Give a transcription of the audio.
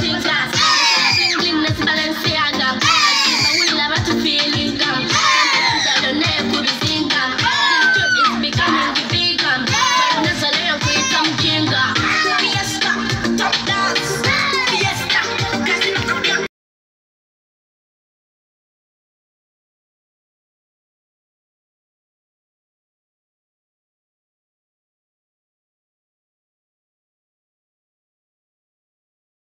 Gucci glass. Balenciaga.